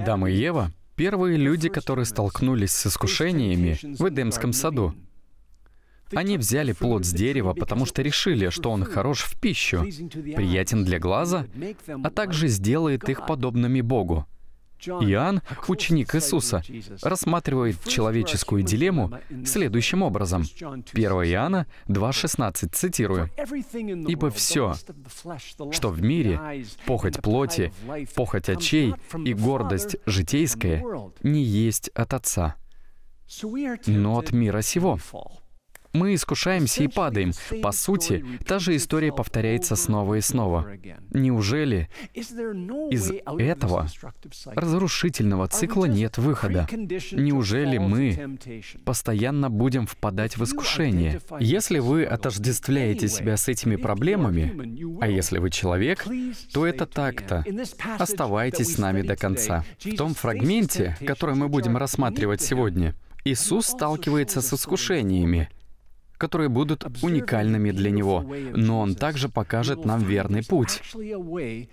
Адам и Ева — первые люди, которые столкнулись с искушениями в Эдемском саду. Они взяли плод с дерева, потому что решили, что он хорош в пищу, приятен для глаза, а также сделает их подобными Богу. Иоанн, ученик Иисуса, рассматривает человеческую дилемму следующим образом. 1 Иоанна 2,16, цитирую. «Ибо все, что в мире, похоть плоти, похоть очей и гордость житейская, не есть от Отца, но от мира сего». Мы искушаемся и падаем. По сути, та же история повторяется снова и снова. Неужели из этого разрушительного цикла нет выхода? Неужели мы постоянно будем впадать в искушение? Если вы отождествляете себя с этими проблемами, а если вы человек, то это так-то. Оставайтесь с нами до конца. В том фрагменте, который мы будем рассматривать сегодня, Иисус сталкивается с искушениями — которые будут уникальными для Него, но Он также покажет нам верный путь.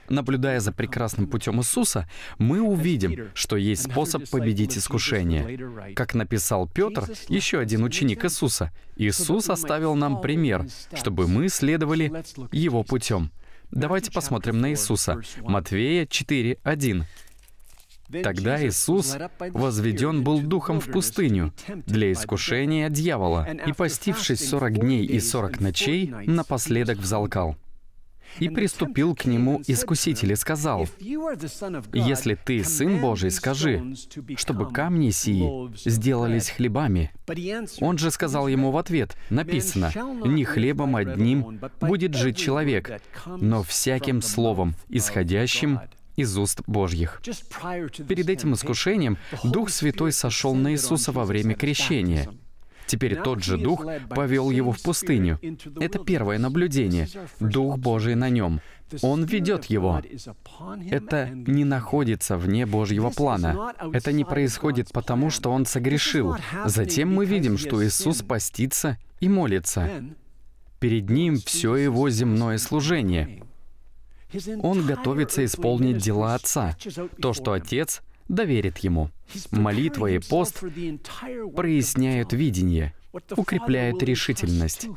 Наблюдая за прекрасным путем Иисуса, мы увидим, что есть способ победить искушение. Как написал Петр, еще один ученик Иисуса, Иисус оставил нам пример, чтобы мы следовали Его путем. Давайте посмотрим на Иисуса. Матвея 4.1. Тогда Иисус возведен был духом в пустыню для искушения дьявола, и, постившись сорок дней и сорок ночей, напоследок взалкал. И приступил к нему искуситель и сказал, «Если ты Сын Божий, скажи, чтобы камни сии сделались хлебами». Он же сказал ему в ответ, написано, «Не хлебом одним будет жить человек, но всяким словом, исходящим из уст Божьих. Перед этим искушением Дух Святой сошел на Иисуса во время крещения. Теперь тот же Дух повел его в пустыню. Это первое наблюдение. Дух Божий на нем. Он ведет его. Это не находится вне Божьего плана. Это не происходит потому, что он согрешил. Затем мы видим, что Иисус постится и молится. Перед ним все его земное служение. Он готовится исполнить дела Отца, то, что Отец доверит ему. Молитва и пост проясняют видение, укрепляют решительность.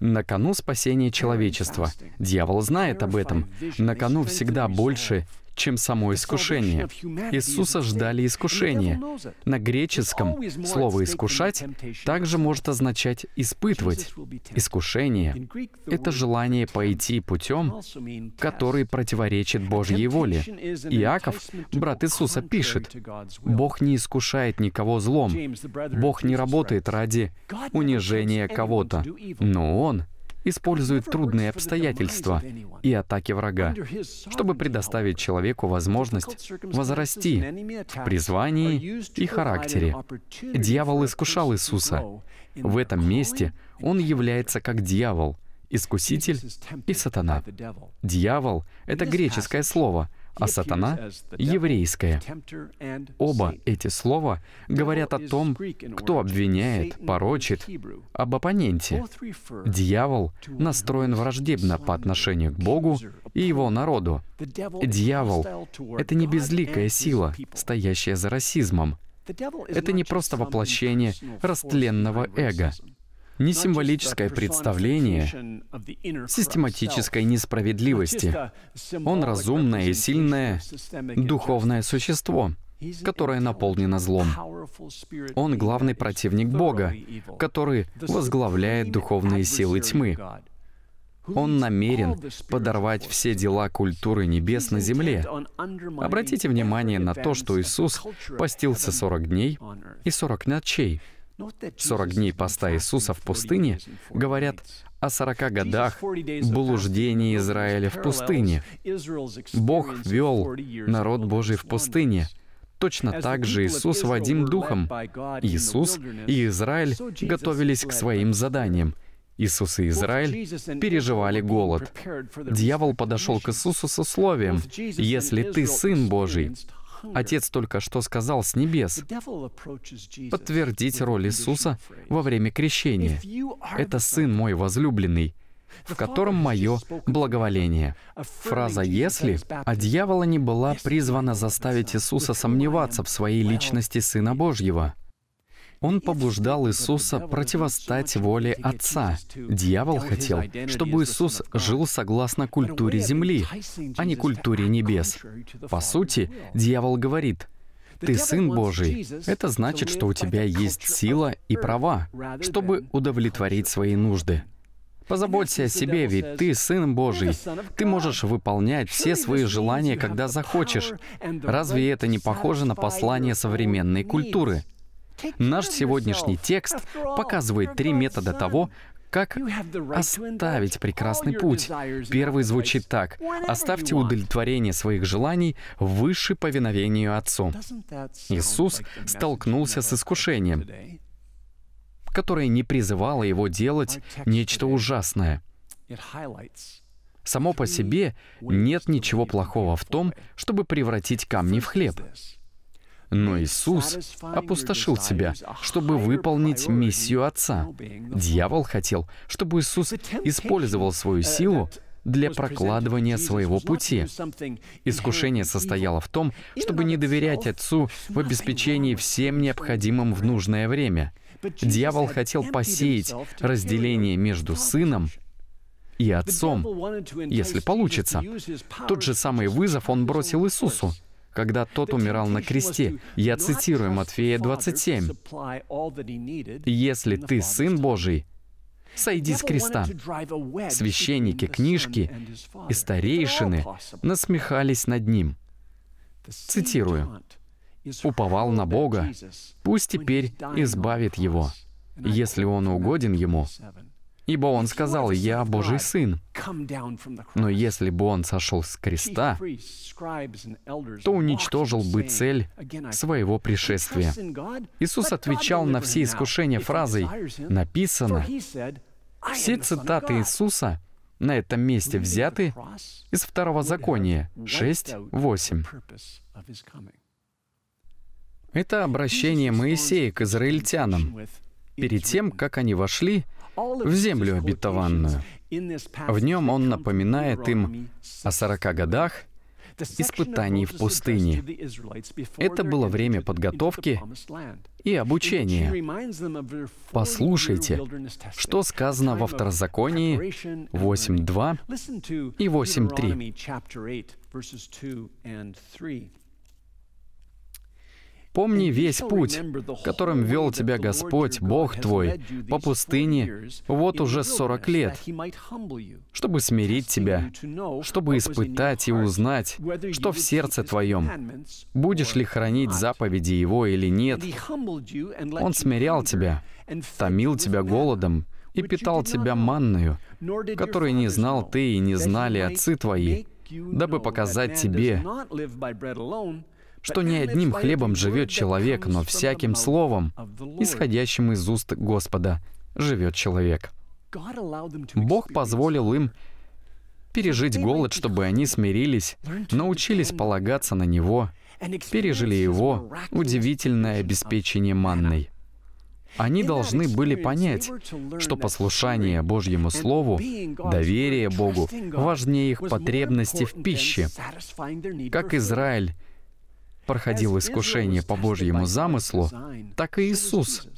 На кону спасение человечества. Дьявол знает об этом. На кону всегда больше чем само искушение. Иисуса ждали искушения. На греческом слово «искушать» также может означать «испытывать». Искушение — это желание пойти путем, который противоречит Божьей воле. Иаков, брат Иисуса, пишет, «Бог не искушает никого злом. Бог не работает ради унижения кого-то, но Он — использует трудные обстоятельства и атаки врага, чтобы предоставить человеку возможность возрасти в призвании и характере. Дьявол искушал Иисуса. В этом месте он является как дьявол, искуситель и сатана. Дьявол — это греческое слово — а сатана — еврейское. Оба эти слова говорят о том, кто обвиняет, порочит, об оппоненте. Дьявол настроен враждебно по отношению к Богу и его народу. Дьявол — это не безликая сила, стоящая за расизмом. Это не просто воплощение растленного эго не символическое представление систематической несправедливости. Он разумное и сильное духовное существо, которое наполнено злом. Он главный противник Бога, который возглавляет духовные силы тьмы. Он намерен подорвать все дела культуры небес на земле. Обратите внимание на то, что Иисус постился 40 дней и 40 ночей — 40 дней поста Иисуса в пустыне говорят о 40 годах блуждения Израиля в пустыне. Бог вел народ Божий в пустыне. Точно так же Иисус водим Духом. Иисус и Израиль готовились к своим заданиям. Иисус и Израиль переживали голод. Дьявол подошел к Иисусу с условием, «Если ты Сын Божий, Отец только что сказал с небес. Подтвердить роль Иисуса во время крещения. «Это Сын мой возлюбленный, в котором мое благоволение. Фраза «если» от дьявола не была призвана заставить Иисуса сомневаться в своей личности Сына Божьего. Он побуждал Иисуса противостать воле Отца. Дьявол хотел, чтобы Иисус жил согласно культуре земли, а не культуре небес. По сути, дьявол говорит, ты Сын Божий. Это значит, что у тебя есть сила и права, чтобы удовлетворить свои нужды. Позаботься о себе, ведь ты Сын Божий. Ты можешь выполнять все свои желания, когда захочешь. Разве это не похоже на послание современной культуры? Наш сегодняшний текст показывает три метода того, как оставить прекрасный путь? Первый звучит так. Оставьте удовлетворение своих желаний выше повиновению Отцу. Иисус столкнулся с искушением, которое не призывало его делать нечто ужасное. Само по себе нет ничего плохого в том, чтобы превратить камни в хлеб. Но Иисус опустошил себя, чтобы выполнить миссию Отца. Дьявол хотел, чтобы Иисус использовал свою силу для прокладывания своего пути. Искушение состояло в том, чтобы не доверять Отцу в обеспечении всем необходимым в нужное время. Дьявол хотел посеять разделение между Сыном и Отцом, если получится. Тот же самый вызов он бросил Иисусу когда тот умирал на кресте. Я цитирую Матфея 27. «Если ты Сын Божий, сойди с креста». Священники, книжки и старейшины насмехались над ним. Цитирую. «Уповал на Бога, пусть теперь избавит его, если он угоден ему, Ибо он сказал, «Я Божий Сын». Но если бы он сошел с креста, то уничтожил бы цель своего пришествия. Иисус отвечал на все искушения фразой «написано». Все цитаты Иисуса на этом месте взяты из Второго Закония 6.8. Это обращение Моисея к израильтянам перед тем, как они вошли в землю обетованную. В нем он напоминает им о сорока годах испытаний в пустыне. Это было время подготовки и обучения. Послушайте, что сказано во Второзаконии 8.2 и 8.3. Помни весь путь, которым вел тебя Господь, Бог твой, по пустыне. вот уже сорок лет, чтобы смирить тебя, чтобы испытать и узнать, что в сердце твоем, будешь ли хранить заповеди Его или нет. Он смирял тебя, томил тебя голодом и питал тебя манною, которой не знал ты и не знали отцы твои, дабы показать тебе, что не одним хлебом живет человек, но всяким словом, исходящим из уст Господа, живет человек. Бог позволил им пережить голод, чтобы они смирились, научились полагаться на Него, пережили Его удивительное обеспечение манной. Они должны были понять, что послушание Божьему Слову, доверие Богу важнее их потребности в пище. Как Израиль проходил искушение по Божьему замыслу, так и Иисус,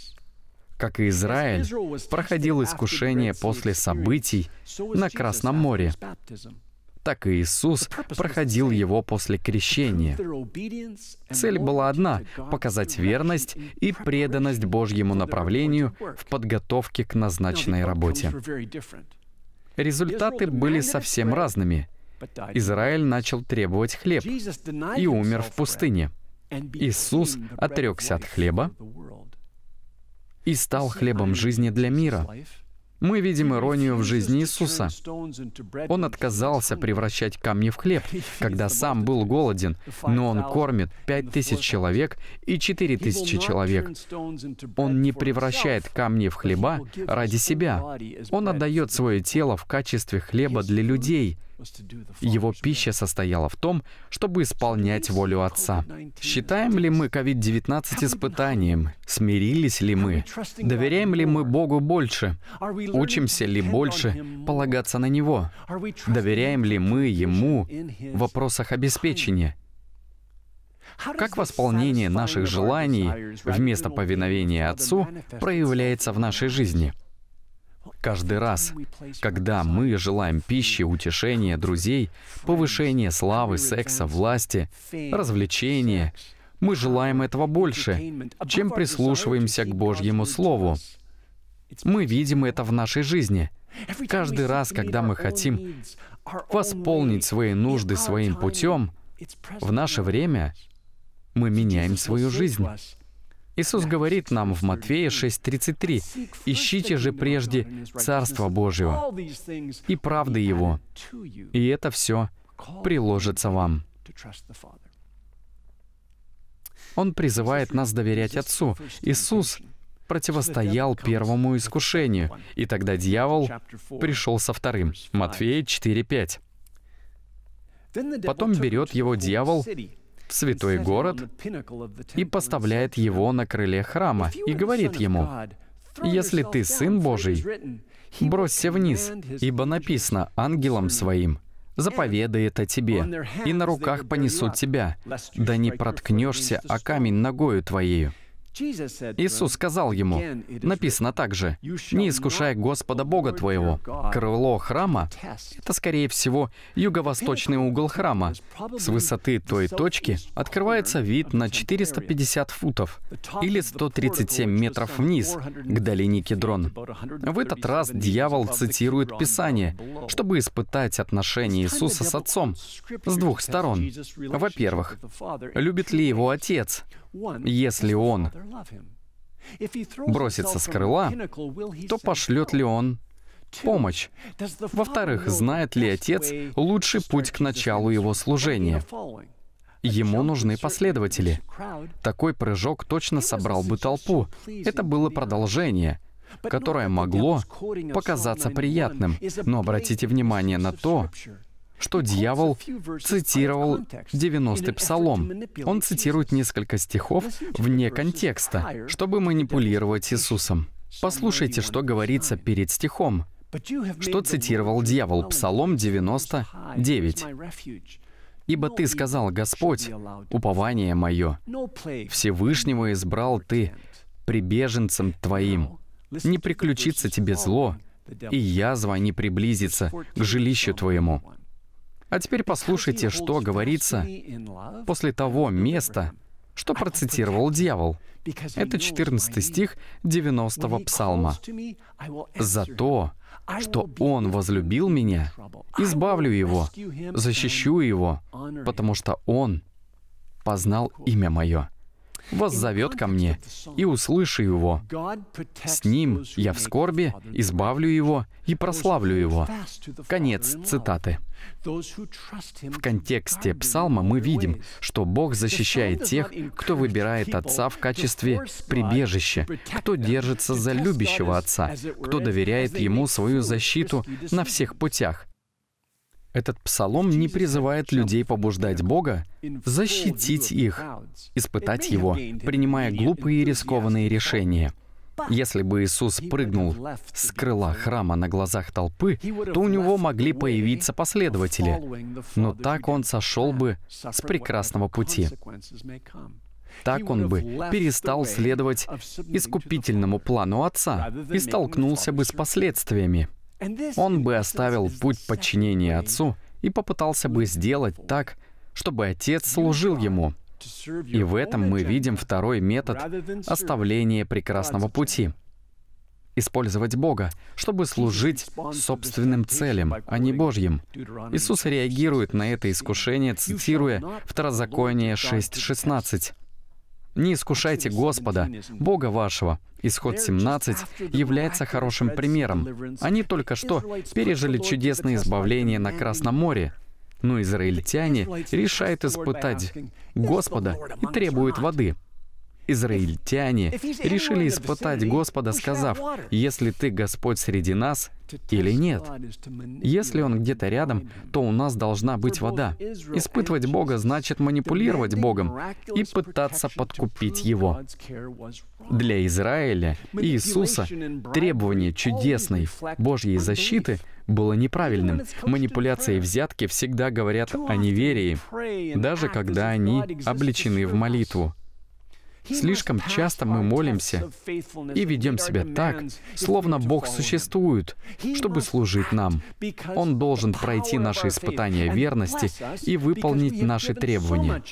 как и Израиль, проходил искушение после событий на Красном море, так и Иисус проходил его после крещения. Цель была одна — показать верность и преданность Божьему направлению в подготовке к назначенной работе. Результаты были совсем разными. Израиль начал требовать хлеб и умер в пустыне. Иисус отрекся от хлеба и стал хлебом жизни для мира. Мы видим иронию в жизни Иисуса. Он отказался превращать камни в хлеб, когда сам был голоден, но он кормит пять тысяч человек и четыре тысячи человек. Он не превращает камни в хлеба ради себя. Он отдает свое тело в качестве хлеба для людей — Его пища состояла в том, чтобы исполнять волю Отца. Считаем ли мы COVID-19 испытанием? Смирились ли мы? Доверяем ли мы Богу больше? Учимся ли больше полагаться на Него? Доверяем ли мы Ему в вопросах обеспечения? Как восполнение наших желаний вместо повиновения Отцу проявляется в нашей жизни – Каждый раз, когда мы желаем пищи, утешения, друзей, повышения славы, секса, власти, развлечения, мы желаем этого больше, чем прислушиваемся к Божьему Слову. Мы видим это в нашей жизни. Каждый раз, когда мы хотим восполнить свои нужды своим путем, в наше время мы меняем свою жизнь. Иисус говорит нам в Матфея 6:33, «Ищите же прежде Царство Божьего и правды Его, и это все приложится вам». Он призывает нас доверять Отцу. Иисус противостоял первому искушению, и тогда дьявол пришел со вторым. Матфея 4:5. Потом берет его дьявол святой город и поставляет его на крыле храма и говорит ему, «Если ты Сын Божий, бросься вниз, ибо написано ангелом своим, заповедает о тебе, и на руках понесут тебя, да не проткнешься о камень ногою твоею». Иисус сказал ему, написано также, «Не искушай Господа Бога твоего». Крыло храма — это, скорее всего, юго-восточный угол храма. С высоты той точки открывается вид на 450 футов или 137 метров вниз, к долине Кедрон. В этот раз дьявол цитирует Писание, чтобы испытать отношения Иисуса с Отцом с двух сторон. Во-первых, любит ли его Отец? Если он бросится с крыла, то пошлет ли он помощь? Во-вторых, знает ли Отец лучший путь к началу его служения? Ему нужны последователи. Такой прыжок точно собрал бы толпу. Это было продолжение, которое могло показаться приятным. Но обратите внимание на то, что дьявол цитировал 90-й псалом. Он цитирует несколько стихов вне контекста, чтобы манипулировать Иисусом. Послушайте, что говорится перед стихом. Что цитировал дьявол? Псалом 99. «Ибо Ты сказал, Господь, упование мое, Всевышнего избрал Ты прибеженцем Твоим. Не приключится Тебе зло, и язва не приблизится к жилищу Твоему. А теперь послушайте, что говорится после того места, что процитировал дьявол. Это 14 стих 90-го псалма. «За то, что Он возлюбил меня, избавлю Его, защищу Его, потому что Он познал имя Мое» воззовет ко мне, и услышу его. С ним я в скорби, избавлю его и прославлю его. Конец цитаты. В контексте псалма мы видим, что Бог защищает тех, кто выбирает Отца в качестве прибежища, кто держится за любящего Отца, кто доверяет Ему свою защиту на всех путях. Этот псалом не призывает людей побуждать Бога, защитить их, испытать Его, принимая глупые и рискованные решения. Если бы Иисус прыгнул с крыла храма на глазах толпы, то у него могли появиться последователи, но так он сошел бы с прекрасного пути. Так он бы перестал следовать искупительному плану Отца и столкнулся бы с последствиями. Он бы оставил путь подчинения Отцу и попытался бы сделать так, чтобы Отец служил Ему. И в этом мы видим второй метод оставления прекрасного пути. Использовать Бога, чтобы служить собственным целям, а не Божьим. Иисус реагирует на это искушение, цитируя Второзаконие 6.16. Не искушайте Господа, Бога вашего. Исход 17 является хорошим примером. Они только что пережили чудесное избавление на Красном море, но израильтяне решают испытать Господа и требуют воды. Израильтяне решили испытать Господа, сказав, «Если ты Господь среди нас, или нет. Если Он где-то рядом, то у нас должна быть вода. Испытывать Бога значит манипулировать Богом и пытаться подкупить Его. Для Израиля и Иисуса требование чудесной Божьей защиты было неправильным. Манипуляции и взятки всегда говорят о неверии, даже когда они обличены в молитву. Слишком часто мы молимся и ведем себя так, словно Бог существует, чтобы служить нам. Он должен пройти наши испытания верности и выполнить наши требования,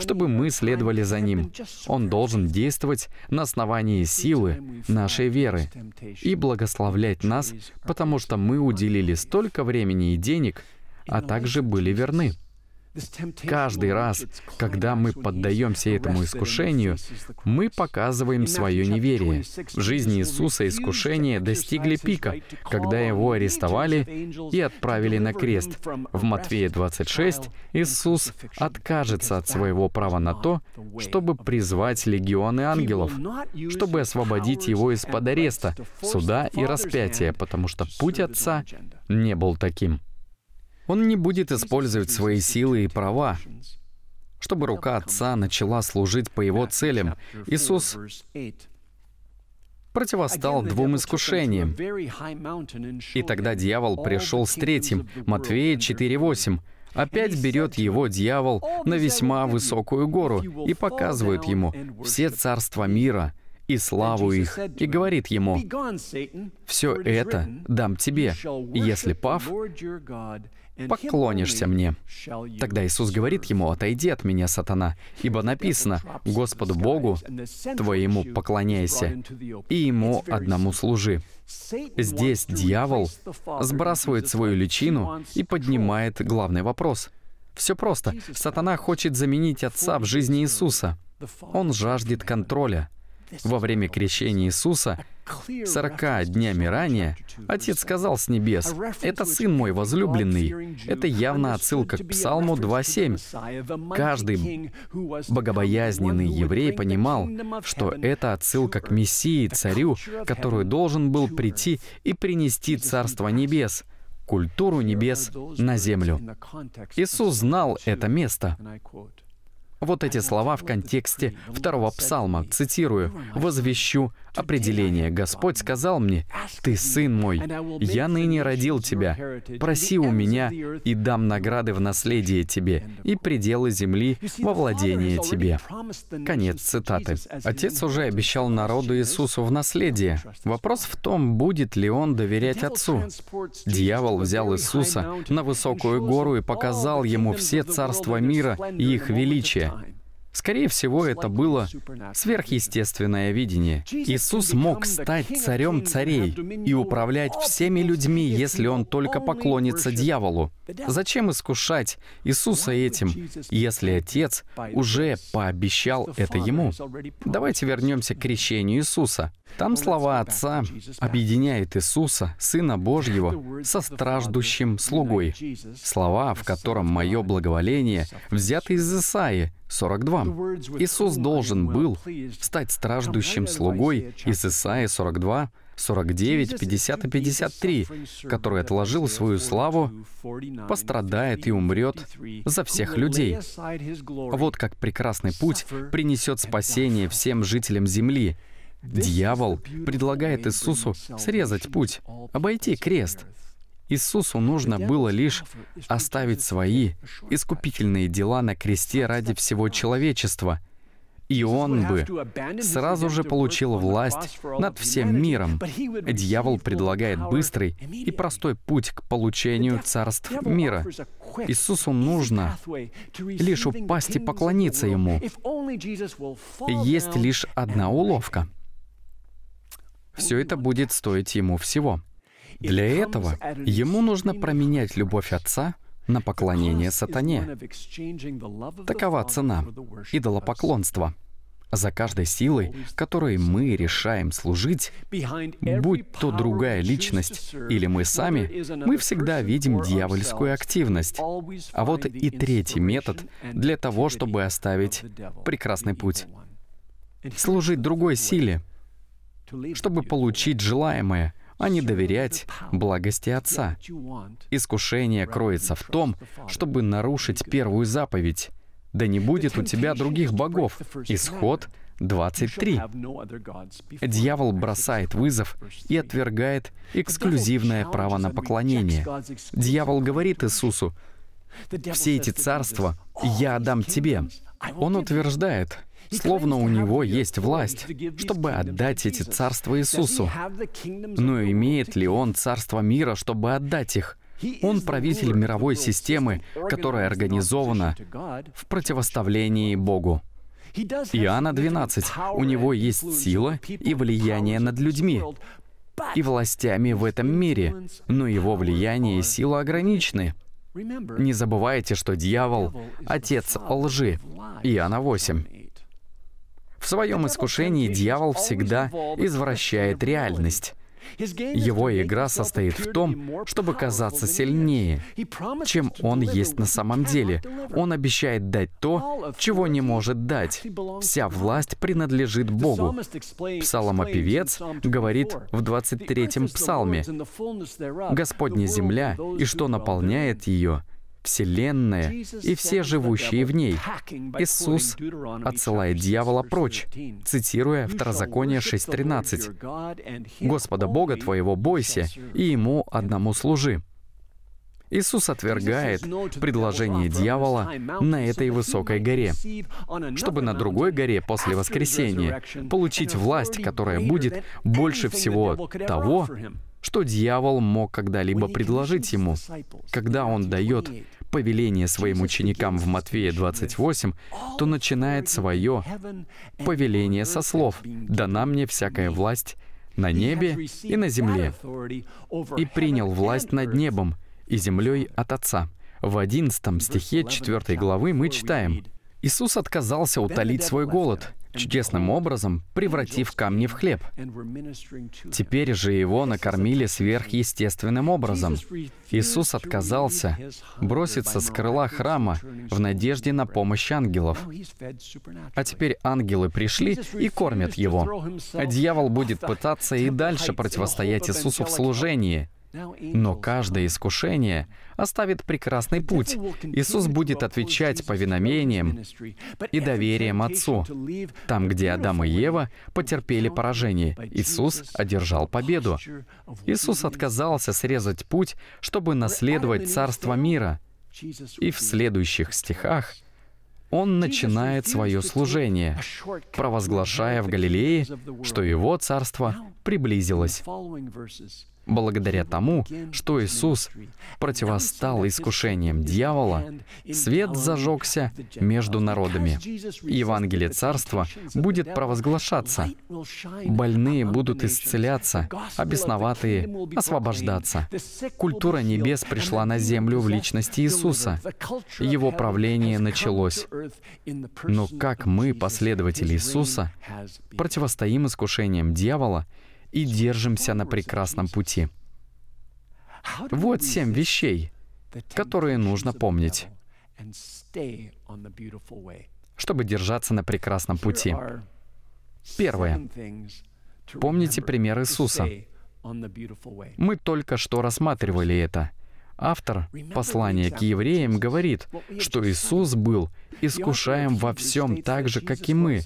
чтобы мы следовали за Ним. Он должен действовать на основании силы нашей веры и благословлять нас, потому что мы уделили столько времени и денег, а также были верны. Каждый раз, когда мы поддаемся этому искушению, мы показываем свое неверие. В жизни Иисуса искушения достигли пика, когда его арестовали и отправили на крест. В Матфея 26 Иисус откажется от своего права на то, чтобы призвать легионы ангелов, чтобы освободить его из-под ареста, суда и распятия, потому что путь Отца не был таким. Он не будет использовать свои силы и права, чтобы рука Отца начала служить по его целям. Иисус противостал двум искушениям. И тогда дьявол пришел с третьим, Матвея 4.8. Опять берет его дьявол на весьма высокую гору и показывает ему все царства мира и славу их, и говорит ему, «Все это дам тебе, если пав, поклонишься мне. Тогда Иисус говорит ему, «Отойди от меня, сатана, ибо написано, Господу Богу твоему поклоняйся, и Ему одному служи». Здесь дьявол сбрасывает свою личину и поднимает главный вопрос. Все просто. Сатана хочет заменить Отца в жизни Иисуса. Он жаждет контроля. Во время крещения Иисуса Сорока днями ранее Отец сказал с небес, «Это Сын мой возлюбленный». Это явно отсылка к Псалму 2.7. Каждый богобоязненный еврей понимал, что это отсылка к Мессии, царю, который должен был прийти и принести Царство Небес, культуру небес на землю. Иисус знал это место. Вот эти слова в контексте второго псалма, цитирую, «Возвещу определение. Господь сказал мне, «Ты сын мой, я ныне родил тебя. Проси у меня, и дам награды в наследие тебе, и пределы земли во владение тебе». Конец цитаты. Отец уже обещал народу Иисусу в наследие. Вопрос в том, будет ли он доверять Отцу. Дьявол взял Иисуса на высокую гору и показал ему все царства мира и их величие. Скорее всего, это было сверхъестественное видение. Иисус мог стать царем царей и управлять всеми людьми, если он только поклонится дьяволу. Зачем искушать Иисуса этим, если Отец уже пообещал это ему? Давайте вернемся к крещению Иисуса. Там слова Отца объединяют Иисуса, Сына Божьего, со страждущим слугой. Слова, в котором мое благоволение, взяты из Исаии 42. Иисус должен был стать страждущим слугой из Исаии 42, 49, 50 и 53, который отложил свою славу, пострадает и умрет за всех людей. Вот как прекрасный путь принесет спасение всем жителям земли — Дьявол предлагает Иисусу срезать путь, обойти крест. Иисусу нужно было лишь оставить свои искупительные дела на кресте ради всего человечества — и он бы сразу же получил власть над всем миром. Дьявол предлагает быстрый и простой путь к получению царств мира. Иисусу нужно лишь упасть и поклониться Ему. Есть лишь одна уловка — все это будет стоить ему всего. Для этого ему нужно променять любовь Отца на поклонение сатане. Такова цена идолопоклонства. За каждой силой, которой мы решаем служить, будь то другая личность или мы сами, мы всегда видим дьявольскую активность. А вот и третий метод для того, чтобы оставить прекрасный путь. Служить другой силе — чтобы получить желаемое, а не доверять благости Отца. Искушение кроется в том, чтобы нарушить первую заповедь. «Да не будет у тебя других богов». Исход 23. Дьявол бросает вызов и отвергает эксклюзивное право на поклонение. Дьявол говорит Иисусу, «Все эти царства я отдам тебе». Он утверждает, словно у него есть власть, чтобы отдать эти царства Иисусу. Но имеет ли он царство мира, чтобы отдать их? Он правитель мировой системы, которая организована в противоставлении Богу. Иоанна 12. У него есть сила и влияние над людьми и властями в этом мире, но его влияние и сила ограничены. Не забывайте, что дьявол — отец лжи. Иоанна 8. В своем искушении дьявол всегда извращает реальность. Его игра состоит в том, чтобы казаться сильнее, чем он есть на самом деле. Он обещает дать то, чего не может дать. Вся власть принадлежит Богу. Псаломопевец говорит в 23-м псалме, «Господня земля и что наполняет ее, Вселенная и все живущие в ней. Иисус отсылает дьявола прочь, цитируя Второзаконие 6.13. «Господа Бога твоего бойся, и Ему одному служи». Иисус отвергает предложение дьявола на этой высокой горе, чтобы на другой горе после воскресения получить власть, которая будет больше всего того, что дьявол мог когда-либо предложить ему. Когда он дает повеление своим ученикам в Матфея 28, то начинает свое повеление со слов «Дана мне всякая власть на небе и на земле, и принял власть над небом и землей от Отца». В 11 стихе 4 главы мы читаем «Иисус отказался утолить свой голод, чудесным образом превратив камни в хлеб. Теперь же его накормили сверхъестественным образом. Иисус отказался броситься с крыла храма в надежде на помощь ангелов. А теперь ангелы пришли и кормят его. А дьявол будет пытаться и дальше противостоять Иисусу в служении — но каждое искушение оставит прекрасный путь. Иисус будет отвечать повиновением и доверием Отцу. Там, где Адам и Ева потерпели поражение, Иисус одержал победу. Иисус отказался срезать путь, чтобы наследовать Царство мира. И в следующих стихах он начинает свое служение, провозглашая в Галилее, что его царство приблизилось благодаря тому, что Иисус противостал искушениям дьявола, свет зажегся между народами. Евангелие Царства будет провозглашаться. Больные будут исцеляться, а бесноватые — освобождаться. Культура небес пришла на землю в личности Иисуса. Его правление началось. Но как мы, последователи Иисуса, противостоим искушениям дьявола — и держимся на прекрасном пути. Вот семь вещей, которые нужно помнить, чтобы держаться на прекрасном пути. Первое. Помните пример Иисуса. Мы только что рассматривали это. Автор послания к евреям говорит, что Иисус был искушаем во всем так же, как и мы,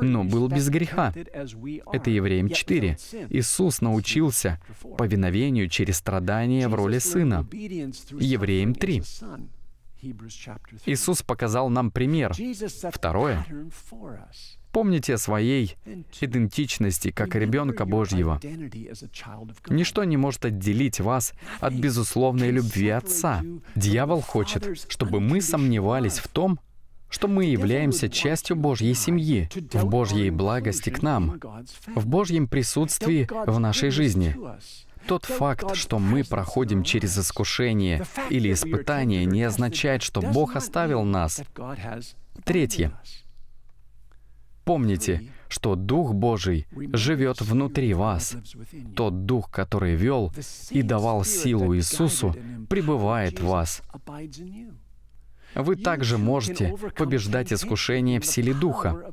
но был без греха. Это Евреям 4. Иисус научился повиновению через страдания в роли Сына. Евреям 3. Иисус показал нам пример. Второе. Помните о своей идентичности как ребенка Божьего. Ничто не может отделить вас от безусловной любви Отца. Дьявол хочет, чтобы мы сомневались в том, что мы являемся частью Божьей семьи, в Божьей благости к нам, в Божьем присутствии в нашей жизни. Тот факт, что мы проходим через искушение или испытание, не означает, что Бог оставил нас. Третье. Помните, что Дух Божий живет внутри вас. Тот Дух, который вел и давал силу Иисусу, пребывает в вас. Вы также можете побеждать искушение в силе Духа.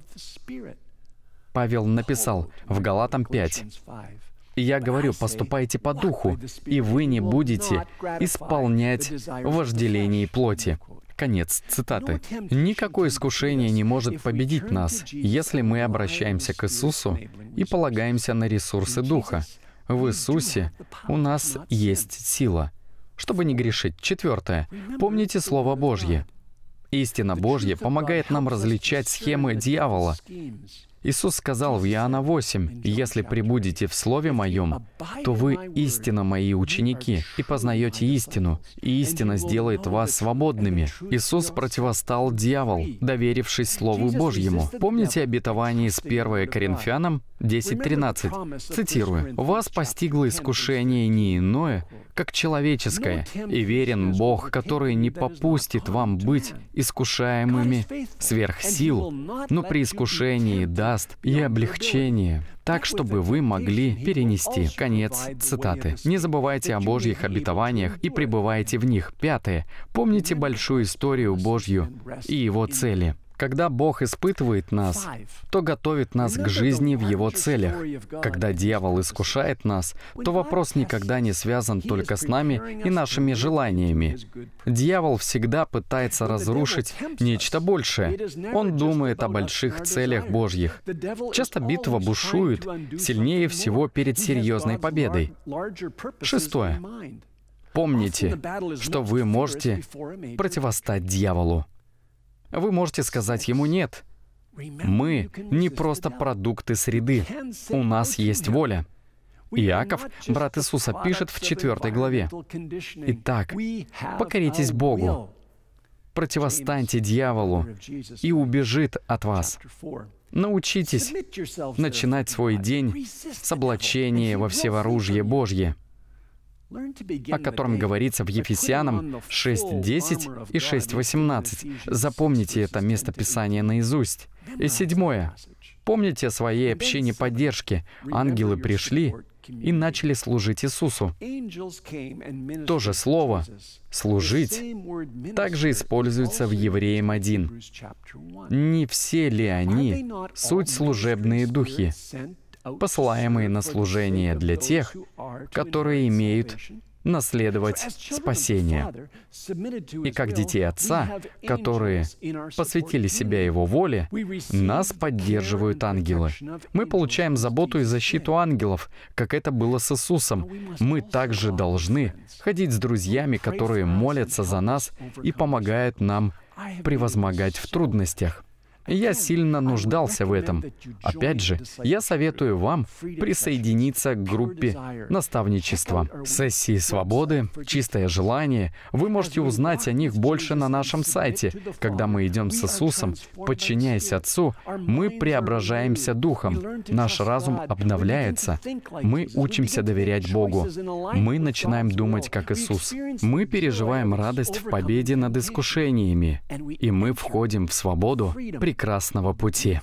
Павел написал в Галатам 5, Я говорю, поступайте по духу, и вы не будете исполнять вожделение плоти. Конец цитаты. Никакое искушение не может победить нас, если мы обращаемся к Иисусу и полагаемся на ресурсы Духа. В Иисусе у нас есть сила, чтобы не грешить. Четвертое. Помните Слово Божье. Истина Божья помогает нам различать схемы дьявола Иисус сказал в Иоанна 8, «Если прибудете в Слове Моем, то вы истинно Мои ученики, и познаете истину, и истина сделает вас свободными». Иисус противостал дьявол, доверившись Слову Божьему. Помните обетование из 1 Коринфянам 10.13? Цитирую. «Вас постигло искушение не иное, как человеческое, и верен Бог, который не попустит вам быть искушаемыми сверх сил, но при искушении даст и облегчение, так, чтобы вы могли перенести. Конец цитаты. Не забывайте о Божьих обетованиях и пребывайте в них. Пятое. Помните большую историю Божью и его цели. Когда Бог испытывает нас, то готовит нас к жизни в Его целях. Когда дьявол искушает нас, то вопрос никогда не связан только с нами и нашими желаниями. Дьявол всегда пытается разрушить нечто большее. Он думает о больших целях Божьих. Часто битва бушует сильнее всего перед серьезной победой. Шестое. Помните, что вы можете противостать дьяволу. Вы можете сказать ему «нет». Мы не просто продукты среды. У нас есть воля. Иаков, брат Иисуса, пишет в 4 главе. Итак, покоритесь Богу, противостаньте дьяволу, и убежит от вас. Научитесь начинать свой день с облачения во всеоружие Божье — о котором говорится в Ефесянам 6.10 и 6.18. Запомните это место Писания наизусть. И седьмое. Помните о своей общине поддержки. Ангелы пришли и начали служить Иисусу. То же слово «служить» также используется в Евреям 1. Не все ли они суть служебные духи, посылаемые на служение для тех, которые имеют наследовать спасение. И как детей Отца, которые посвятили себя Его воле, нас поддерживают ангелы. Мы получаем заботу и защиту ангелов, как это было с Иисусом. Мы также должны ходить с друзьями, которые молятся за нас и помогают нам превозмогать в трудностях. Я сильно нуждался в этом. Опять же, я советую вам присоединиться к группе наставничества. Сессии свободы, чистое желание. Вы можете узнать о них больше на нашем сайте. Когда мы идем с Иисусом, подчиняясь Отцу, мы преображаемся Духом. Наш разум обновляется. Мы учимся доверять Богу. Мы начинаем думать как Иисус. Мы переживаем радость в победе над искушениями. И мы входим в свободу, прекрасного пути.